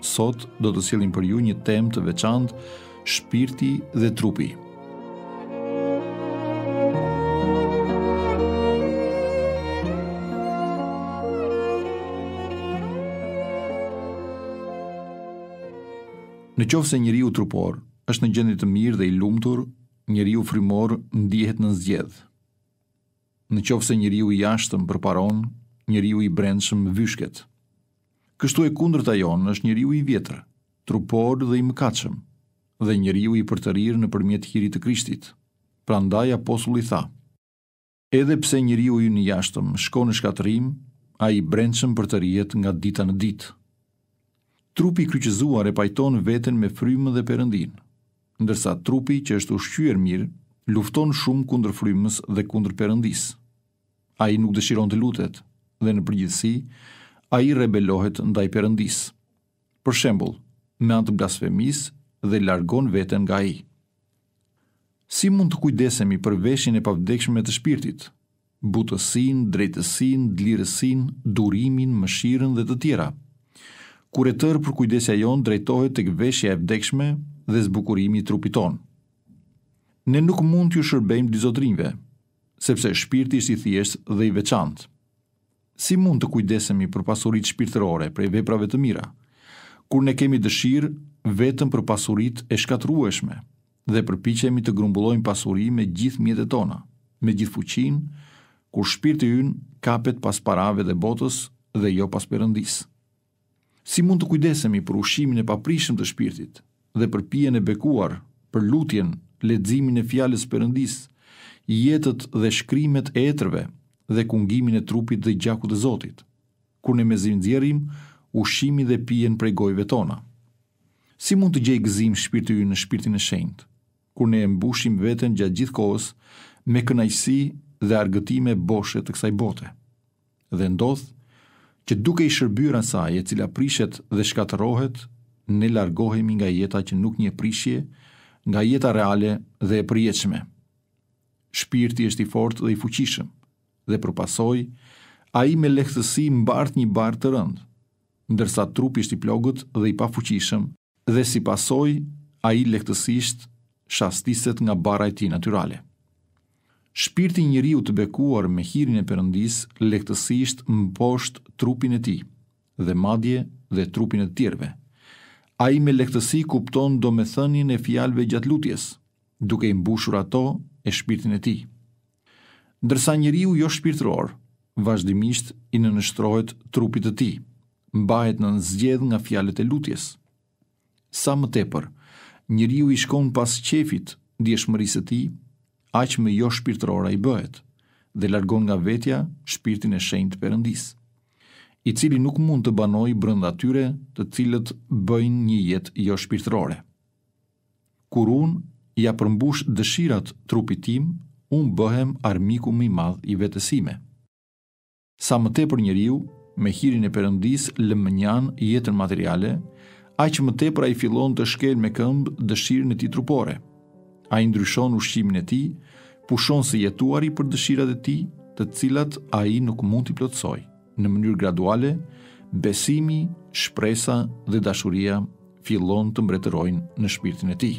Sot do të sjellim për ju një temë të veçantë, shpirti dhe trupi. Në qoftë se njeriu trupor, është në gjendje të mirë dhe i lumtur, njeriu frymor ndihet në zgjedhë. Në qoftë se njeriu i jashtëm përparon, njeriu i brendshëm vyshket. Kështu e kundërta jonë është njeriu i vjetër, trupor dhe i mëkatshëm, dhe njeriu i përtërirë nëpërmjet hirit të Krishtit. Prandaj apostulli tha, Edhe pse njeriu ynë i jashtëm shkon në shkatërrim, ai i brendshëm përtërihet nga dita në ditë. Trupi i kryqëzuar e pajton veten me frymën dhe Perëndinë, ndërsa trupi që është ushqyer mirë lufton shumë kundër frymës dhe kundër Perëndisë. Ai nuk dëshiron të lutet dhe në përgjithësi ai rebelohet ndaj Perëndisë. Për shembull, me anë të blasfemisë dhe largon veten nga ai. Si mund të kujdesemi për veshjen e pavdekshme të shpirtit, butësinë, drejtësinë, dlirësinë, durimin, mëshirën dhe të tjera, kur e tërë përkujdesja jonë drejtohet tek veshja e vdekshme dhe zbukurimi i trupit tonë? Ne nuk mund t'u shërbejmë dy zotërinjve. Sepse shpirti është i thjeshtë dhe i veçantë. Si mund të kujdesemi për pasuritë shpirtërore prej veprave të mira, kur ne kemi dëshirë vetëm për pasuritë e shkatërrueshme dhe përpiqemi të grumbullojmë pasuri me gjithë mjetet tona, me gjithë fuqinë, kur shpirti ynë kapet pas parave dhe botës dhe jo pas Perëndisë? Si mund të kujdesemi për ushqimin e paprishëm të shpirtit dhe për pijen e bekuar, për lutjen, leximin e Fjalës së Perëndisë, jetët dhe shkrimet e etërve dhe kungimin e trupit dhe gjakut të Zotit, kur ne mezi nxjerrim ushqimin dhe pijen prej gojëve tona? Si mund të gjejë gëzim shpirti ynë në Shpirtin e Shenjtë, kur ne e mbushim veten gjatë gjithë kohës me kënaqësi dhe argëtime boshe të kësaj bote? Dhe ndodh, që duke i shërbyer asaj e cila prishet dhe shkatërrohet, ne largohemi nga jeta që nuk njeh prishje, nga jeta reale dhe e përjetshme. Shpirti është i fortë dhe i fuqishëm, dhe për pasojë, ai me lehtësi mbart një barrë të rëndë, ndërsa trupi është i plogët dhe i pafuqishëm, Dhe si pasojë, ai lehtësisht shastiset nga barra e tij natyrale. Shpirti i njeriut të bekuar me hirin e Perëndisë lehtësisht mposht trupin e tij, dhe madje dhe trupin e të tjerëve. Ai me lehtësi kupton domethënien e fjalëve gjatë lutjes, duke i mbushur ato me shpirtin e tij. Ndërsa njeriu joshpirtëror vazhdimisht i nënshtrohet trupit të tij, mbahet nën zgjedhë nga fjalët e lutjes. Sa më tepër njeriu i shkon pas qejfit, ndjeshmërisë së tij, aq më joshpirtëror ai bëhet dhe largon nga vetja shpirtin e shenjtë të Perëndisë, i cili nuk mund të banojë brenda atyre të cilët bëjnë një jetë joshpirtërore. Kur unë ia përmbush dëshirat trupit tim, unë bëhem armiku më i madh i vetes sime. Sa më tepër njeriu, me hirin e Perëndisë, lë mënjanë jetën materiale, aq më tepër ai fillon të shkelë me këmbë dëshirën e tij trupore. Ai ndryshon ushqimin e tij, pushon së jetuari për dëshirat e tij, të cilat ai nuk mund t'i plotësojë. në mënyrë graduale, besimi, shpresa dhe dashuria fillon të mbretërojnë në shpirtin e tij.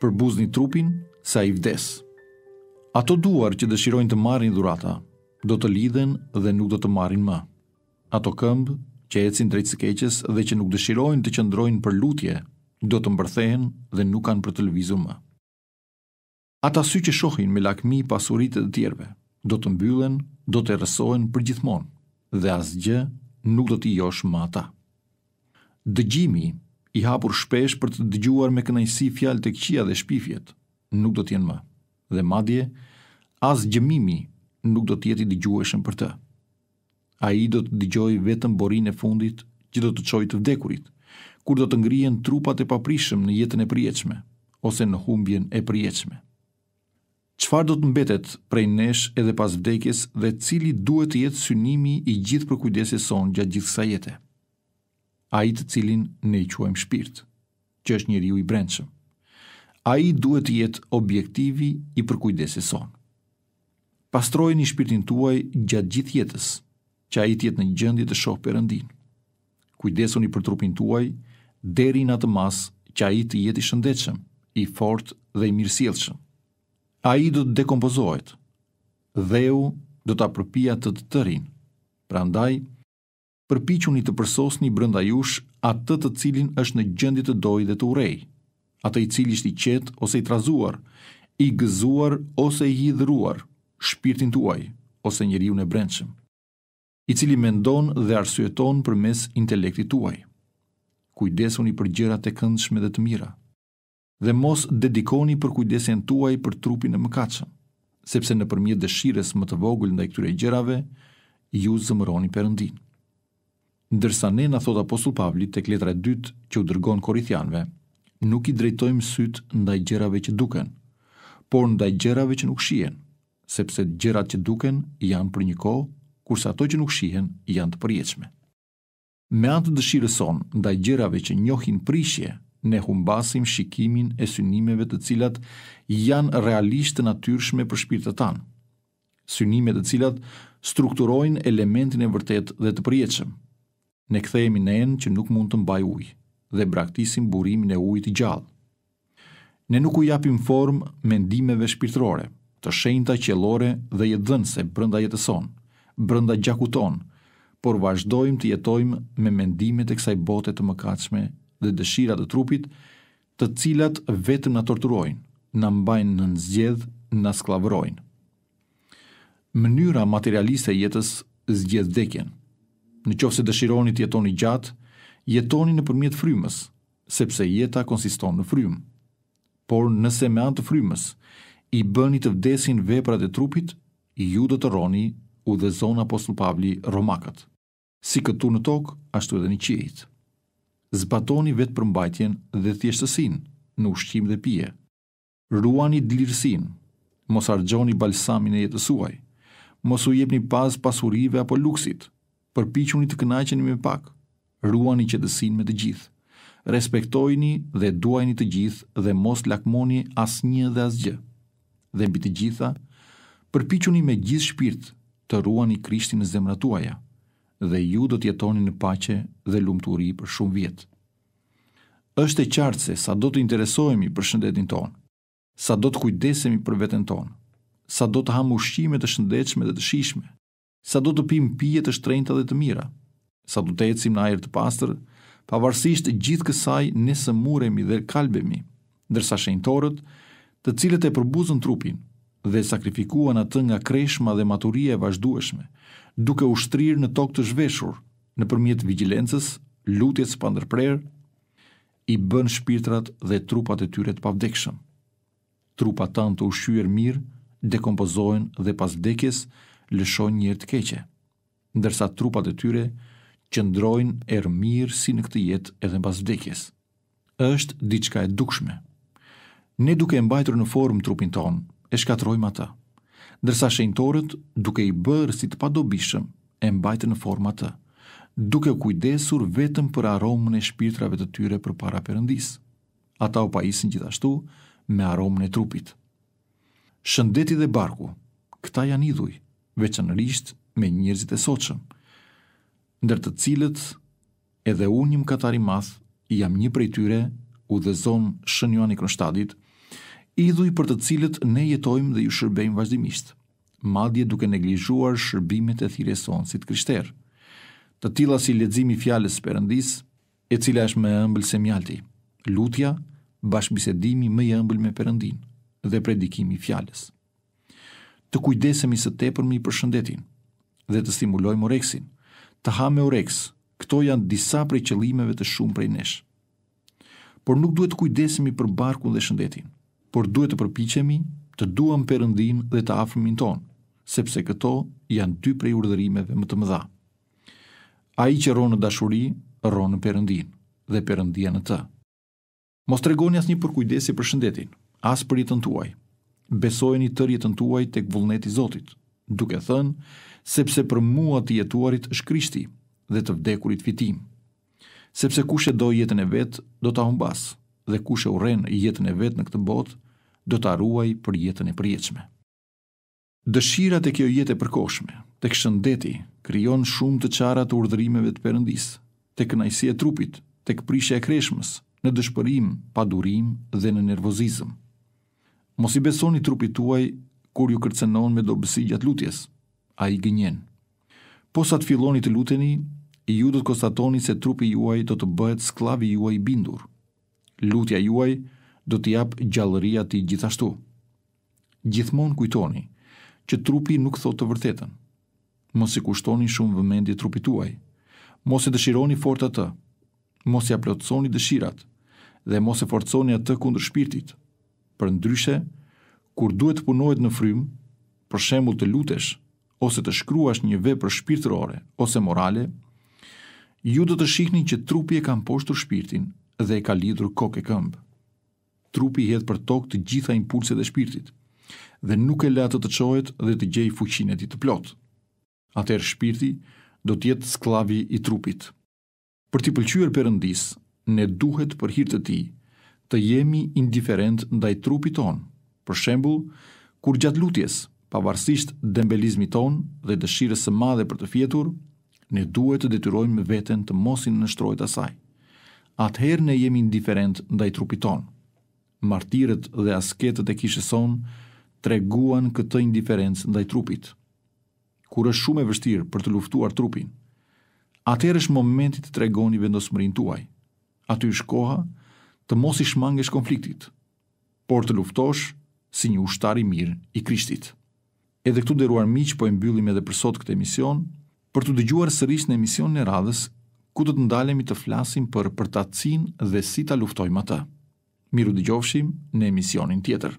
Përbuzni trupin se ai vdes. Ato duar që dëshirojnë të marrin dhurata, do të lidhen dhe nuk do të marrin më. Ato këmbë që ecin drejt së keqes dhe që nuk dëshirojnë të qëndrojnë për lutje, do të mbërthehen dhe nuk kanë për të lëvizur më. Ata sy që shohin me lakmi pasuritë e të tjerëve, do të mbyllen, do të errësohen përgjithmonë dhe asgjë nuk do t'i joshë më ata. Dëgjimi, i hapur shpesh për të dëgjuar me kënaqësi fjalë të këqija dhe shpifjet, nuk do të jenë më, dhe madje, as gjëmimi nuk do të jetë i dëgjueshëm për të. Ai do të dëgjojë vetëm borinë e fundit që do të çojë të vdekurit, kur do të ngrihen trupat e paprishëm në jetën e përjetshme, ose në humbjen e përjetshme. Çfarë do të mbetet prej nesh edhe pas vdekjes dhe cili duhet të jetë synimi i gjithë përkujdesjes sonë gjatë gjithë kësaj jete? Ai të cilin ne i quajmë shpirt, që është njeriu i brendshëm. Ai duhet të jetë objektivi i përkujdesjes sonë. Pastrojeni shpirtin tuaj gjatë gjithë jetës, që ai të jetë në gjendje të shohë Perëndinë. Kujdesuni për trupin tuaj deri në atë masë që ai të jetë i shëndetshëm, i fortë dhe i mirësjellshëm. Ai do të dekompozohet. Dheu do ta përpijë atë të tërin. Prandaj, përpiquni të përsosni brenda jush atë të cilin është në gjendje të dojë dhe të urrejë. Atë i cili është i qetë ose i trazuar, i gëzuar ose i hidhëruar, shpirtin tuaj, ose njeriun e brendshëm, i cili mendon dhe arsyeton përmes intelektit tuaj. Kujdesuni për gjërat e këndshme dhe të mira, dhe mos dedikoni përkujdesjen tuaj për trupin e mëkatshëm, sepse nëpërmjet dëshirës më të vogël ndaj këtyre gjërave, ju zëmëroni Perëndinë. Ndërsa ne na thotë apostull Pavli tek letra e dytë që u dërgon Korinthianëve, nuk i drejtojmë sytë ndaj gjërave që duken, por ndaj gjërave që nuk shihen, sepse gjërat që duken janë për një kohë, kurse ato që nuk shihen janë të përjetshme. Me anë të dëshirës sonë ndaj gjërave që njohin prishje, ne humbasim shikimin e synimeve të cilat janë realisht të natyrshme për shpirtët tanë. synime të cilat strukturojnë elementin e vërtetë dhe të përjetshëm. Ne kthehemi në enë që nuk mund të mbajë ujë dhe braktisim burimin e ujit të gjallë. Ne nuk u japim formë mendimeve shpirtërore, të shenjta qiellore dhe jetëdhënëse brenda jetës sonë, brenda gjakut tonë, por vazhdojmë të jetojmë me mendimet e kësaj bote të mëkatshme dhe dëshirat e trupit Të cilat vetëm na torturojnë, na mbajnë nën zgjedhë, na skllavërojnë. Mënyra materialiste e jetës zgjedh vdekjen. Në qoftë se dëshironi të jetoni gjatë, jetoni nëpërmjet frymës, sepse jeta konsiston në frymë. Por nëse me anë të frymës i bëni të vdesin veprat e trupit, ju do të rroni, udhëzon apostull Pavli romakët. Si këtu në tokë, ashtu edhe në qiejt. Zbatoni vetëpërmbajtjen dhe thjeshtësinë në ushqim dhe pije. Ruani dlirësinë, mos harxhoni balsamin e jetës suaj, mos u jepni pas pasurive apo luksit, përpiquni të kënaqeni me pak, ruani qetësinë me të gjithë, respektojni dhe duajni të gjithë dhe mos lakmoni asnjë dhe asgjë. Dhe mbi të gjitha, përpiquni me gjithë shpirt të ruani Krishtin në zemrat tuaja, dhe ju do të jetoni në paqe dhe lumturi për shumë vjet. Është e qartë se sado të interesohemi për shëndetin tonë, sado të kujdesemi për veten tonë, sado të hamë ushqime të shëndetshme dhe të shijshme, Sado të pimë pije të shtrenjta dhe të mira, sado të ecim në ajër të pastër, pavarësisht gjithë kësaj ne sëmuremi dhe kalbemi, ndërsa shenjtorët, të cilët e përbuzën trupin, dhe e sakrifikuan atë nga kreshma dhe maturia e vazhdueshme, duke u shtrirë në tokë të zhveshur, nëpërmjet vigjilencës, lutjes së pandërprerë, i bënë shpirtrat dhe trupat e tyre të pavdekshëm. Trupat tanë të ushqyer mirë dekompozohen dhe pas vdekjes lëshojnë një erë të keqe, ndërsa trupat e tyre qëndrojnë erë mirë si në këtë jetë edhe pas vdekjes. Është diçka e dukshme. Ne duke e mbajtur në formë trupin tonë, e shkatërrojmë atë, ndërsa shenjtorët duke i bërë si të padobishëm e mbajtën në formë atë, duke u kujdesur vetëm për aromën e shpirtrave të tyre përpara Perëndisë. Ata u pajisën gjithashtu me aromën e trupit. Shëndeti dhe barku, këta janë idhuj, veçanërisht me njerëzit e sotshëm, ndër të cilët edhe unë një mëkatar i madh jam një prej tyre, udhëzon Shën Joani i Kronshtadit, idhuj për të cilët ne jetojmë dhe iu shërbejmë vazhdimisht, madje duke neglizhuar shërbimet e thirrjes sonë si të krishterë. Të tilla si leximi i Fjalës së Perëndisë, E cila është më e ëmbël se mjalti? Lutja, bashkëbisedimi më i ëmbël me Perëndinë dhe predikimi i Fjalës. Të kujdesemi së tepërmi për shëndetin dhe të stimulojmë oreksin. Të ha me oreks, këto janë disa prej qëllimeve të shumë prej nesh. Por nuk duhet të kujdesemi për barkun dhe shëndetin, por duhet të përpiqemi të duam Perëndinë dhe të afërmin tonë, sepse këto janë dy prej urdhërimeve më të mëdha. Ai që rron në dashuri, rron në Perëndinë dhe Perëndia në të. Mos tregoni asnjë përkujdesje për shëndetin, as për jetën tuaj. Besojani tërë jetën tuaj tek vullneti i Zotit, duke thënë, sepse për mua të jetuarit është Krishti dhe të vdekurit fitim. Sepse kush e do jetën e vet, do ta humbasë, dhe kush e urren jetën e vet në këtë botë, do ta ruajë për jetën e përjetshme. Dëshira te kjo jetë e përkohshme, tek shëndeti, krijon shumë të çara të urdhërimeve të Perëndisë, tek kënaqësia e trupit, tek prishja e kreshmës, në dëshpërim, padurim dhe në nervozizëm. Mos i besoni trupit tuaj kur ju kërcënon me dobësi gjatë lutjes. Ai gënjen. Posa të filloni të luteni, ju do të konstatoni se trupi juaj do të bëhet skllavi juaj i bindur. Lutja juaj do t'i japë gjallëri atij gjithashtu. Gjithmonë kujtoni që trupi nuk thotë të vërtetën. Mos i kushtoni shumë vëmendje trupit tuaj. Mos e dëshironi fort atë. Mos ia plotësoni dëshirat dhe mos e forconi atë kundër shpirtit. Përndryshe, kur duhet të punohet në frymë, për shembull të lutesh ose të shkruash një vepër shpirtërore ose morale, ju do të shihni që trupi e ka mposhtur shpirtin dhe e ka lidhur kokë e këmbë. Trupi i hedh përtokë të gjitha impulset e shpirtit, dhe nuk e le atë të çohet dhe të gjejë fuqinë e tij të plotë. Atëherë shpirti do të jetë skllavi i trupit. Për t'i pëlqyer Perëndisë, ne duhet për hir të tij të jemi indiferentë ndaj trupit tonë, për shembull, kur gjatë lutjes, pavarësisht dembelizmit tonë dhe dëshirës së madhe për të fjetur, Ne duhet të detyrojmë veten të mos i nënshtrohet asaj. Atëherë ne jemi indiferentë ndaj trupit tonë. Martirët dhe asketët e kishës sonë treguan këtë indiferencë ndaj trupit. Kur është shumë e vështirë për të luftuar trupin, atëherë është momenti të tregoni vendosmërinë tuaj. Aty është koha të mos i shmangesh konfliktit, por të luftosh si një ushtar i mirë i Krishtit. Edhe këtu nderuar miq po e mbyllim edhe për sot këtë emision, për t'u dëgjuar sërish në emisionin e radhës ku do të ndalemi të flasim për përtacinë dhe si ta luftojmë atë. Mirudëgjofshim në emisionin tjetër.